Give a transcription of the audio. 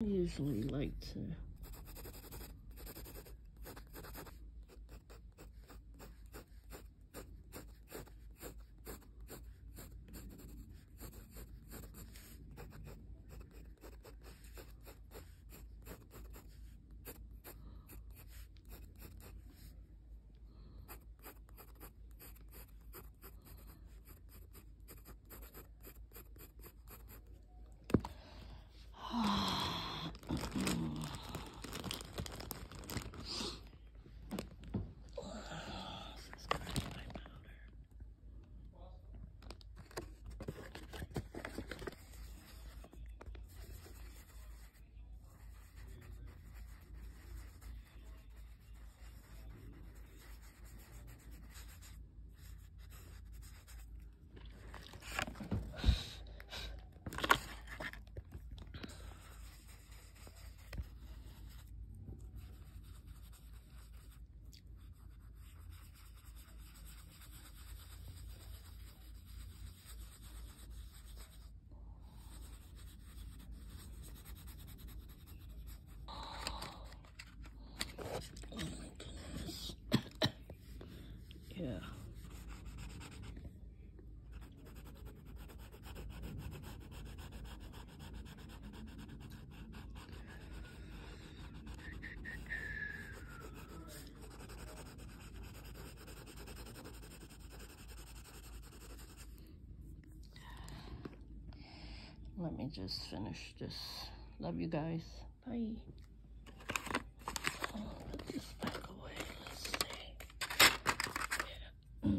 I usually like to Let me just finish this. Love you guys. Bye. Oh, put this back away. Let's see. Yeah.